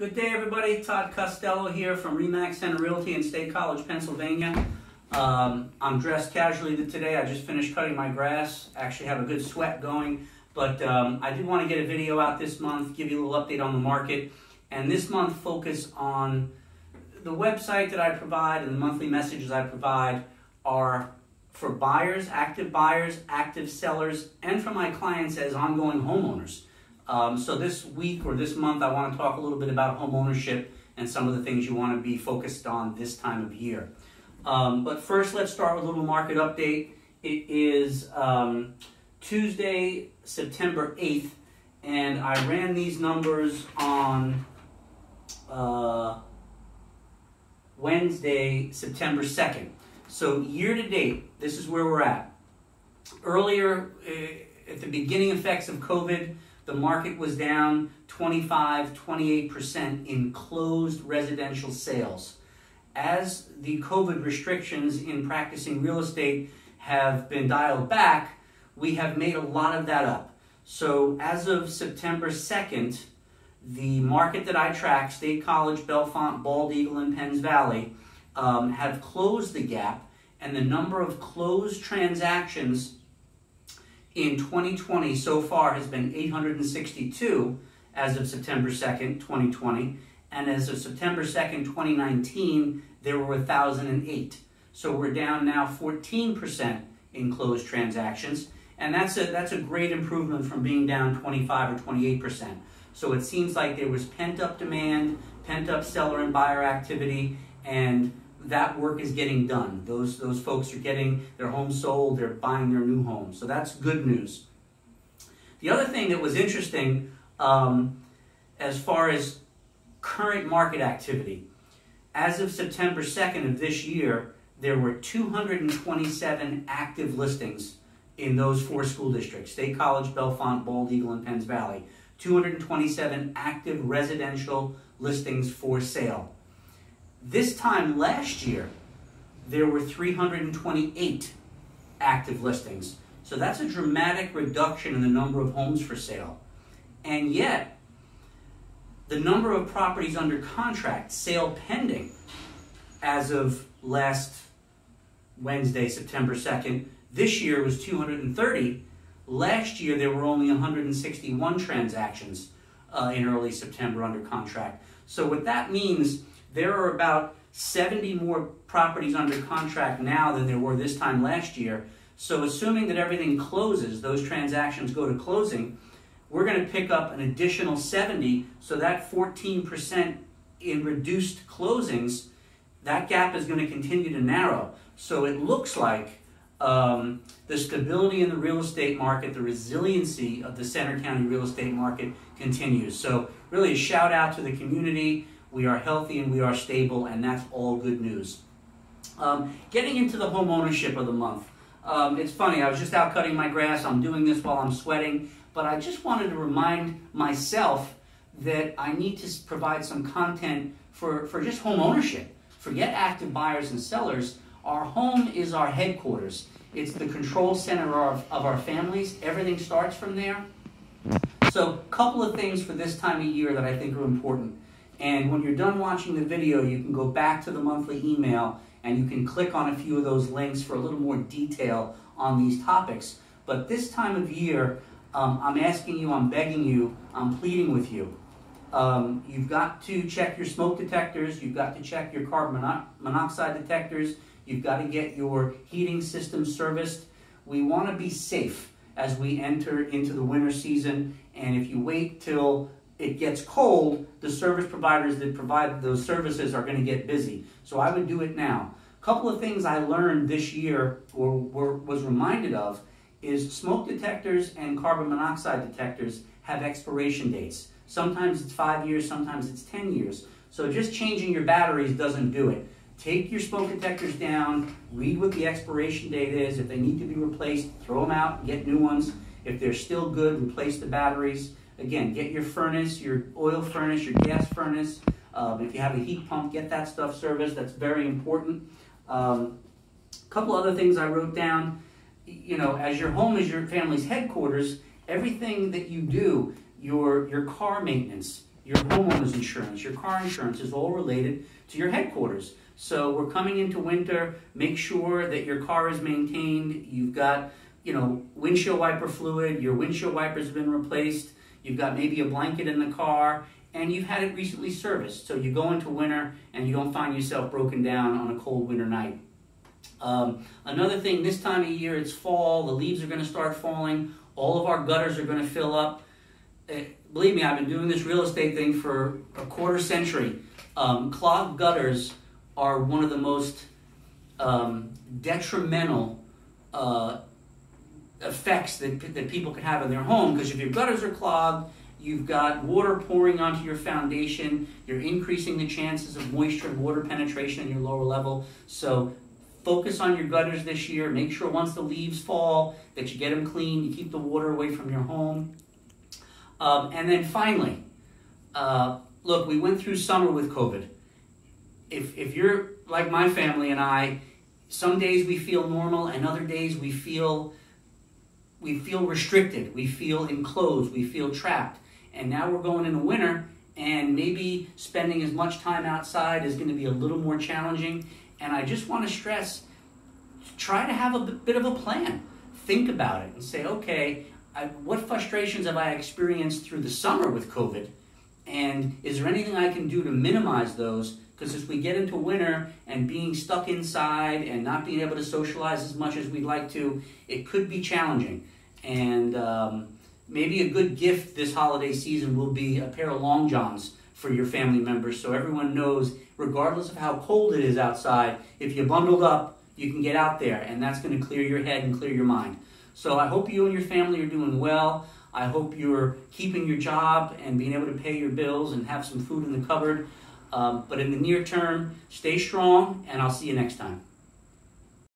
Good day, everybody. Todd Costello here from Remax Centre Realty in State College, Pennsylvania. Um, I'm dressed casually today. I just finished cutting my grass. Actually, have a good sweat going. But um, I did want to get a video out this month, give you a little update on the market, and this month focus on the website that I provide and the monthly messages I provide are for buyers, active buyers, active sellers, and for my clients as ongoing homeowners. Um, so this week or this month, I want to talk a little bit about home ownership and some of the things you want to be focused on this time of year. Um, but first, let's start with a little market update. It is um, Tuesday, September 8th, and I ran these numbers on uh, Wednesday, September 2nd. So year to date, this is where we're at. Earlier, uh, at the beginning effects of COVID, the market was down 25, 28% in closed residential sales. As the COVID restrictions in practicing real estate have been dialed back, we have made a lot of that up. So as of September 2nd, the market that I track, State College, Bellefonte, Bald Eagle, and Penns Valley, um, have closed the gap, and the number of closed transactions in 2020 so far has been 862 as of September 2nd, 2020. And as of September 2nd, 2019, there were 1,008. So we're down now 14% in closed transactions. And that's a, that's a great improvement from being down 25 or 28%. So it seems like there was pent up demand, pent up seller and buyer activity, and that work is getting done. Those, those folks are getting their home sold, they're buying their new home. So that's good news. The other thing that was interesting um, as far as current market activity, as of September 2nd of this year, there were 227 active listings in those four school districts State College, Bellefonte, Bald Eagle, and Penns Valley. 227 active residential listings for sale. This time last year, there were 328 active listings. So that's a dramatic reduction in the number of homes for sale. And yet, the number of properties under contract, sale pending, as of last Wednesday, September 2nd, this year was 230. Last year, there were only 161 transactions uh, in early September under contract. So, what that means there are about 70 more properties under contract now than there were this time last year. So, assuming that everything closes, those transactions go to closing, we're going to pick up an additional 70. So, that 14% in reduced closings, that gap is going to continue to narrow. So, it looks like um, the stability in the real estate market, the resiliency of the Centre County real estate market continues. So, really, a shout out to the community we are healthy and we are stable, and that's all good news. Um, getting into the home ownership of the month. Um, it's funny, I was just out cutting my grass. I'm doing this while I'm sweating, but I just wanted to remind myself that I need to provide some content for, for just home ownership. Forget active buyers and sellers. Our home is our headquarters. It's the control center of, of our families. Everything starts from there. So, a couple of things for this time of year that I think are important. And when you're done watching the video, you can go back to the monthly email and you can click on a few of those links for a little more detail on these topics. But this time of year, um, I'm asking you, I'm begging you, I'm pleading with you. Um, you've got to check your smoke detectors, you've got to check your carbon monoxide detectors, you've got to get your heating system serviced. We want to be safe as we enter into the winter season, and if you wait till it gets cold, the service providers that provide those services are going to get busy. So I would do it now. A couple of things I learned this year or were, was reminded of is smoke detectors and carbon monoxide detectors have expiration dates. Sometimes it's five years, sometimes it's 10 years. So just changing your batteries doesn't do it. Take your smoke detectors down, read what the expiration date is. If they need to be replaced, throw them out, get new ones. If they're still good, replace the batteries. Again, get your furnace, your oil furnace, your gas furnace. Um, if you have a heat pump, get that stuff serviced. That's very important. A um, couple other things I wrote down. You know, as your home is your family's headquarters, everything that you do, your your car maintenance, your homeowner's insurance, your car insurance is all related to your headquarters. So we're coming into winter. Make sure that your car is maintained. You've got, you know, windshield wiper fluid. Your windshield wipers have been replaced. You've got maybe a blanket in the car, and you've had it recently serviced. So you go into winter and you don't find yourself broken down on a cold winter night. Um, another thing, this time of year, it's fall. The leaves are going to start falling. All of our gutters are going to fill up. Uh, believe me, I've been doing this real estate thing for a quarter century. Um, clogged gutters are one of the most um, detrimental uh, effects that, that people can have in their home because if your gutters are clogged, you've got water pouring onto your foundation, you're increasing the chances of moisture and water penetration in your lower level. So focus on your gutters this year. Make sure once the leaves fall that you get them clean, you keep the water away from your home. Um, and then finally, uh, look, we went through summer with COVID. If, if you're like my family and I, some days we feel normal and other days we feel we feel restricted, we feel enclosed, we feel trapped. And now we're going into winter and maybe spending as much time outside is going to be a little more challenging. And I just want to stress try to have a bit of a plan. Think about it and say, okay, I, what frustrations have I experienced through the summer with COVID? And is there anything I can do to minimize those? Because as we get into winter and being stuck inside and not being able to socialize as much as we'd like to, it could be challenging. And um, maybe a good gift this holiday season will be a pair of long johns for your family members so everyone knows, regardless of how cold it is outside, if you're bundled up, you can get out there, and that's going to clear your head and clear your mind. So I hope you and your family are doing well. I hope you're keeping your job and being able to pay your bills and have some food in the cupboard. Um, but in the near term, stay strong, and I'll see you next time.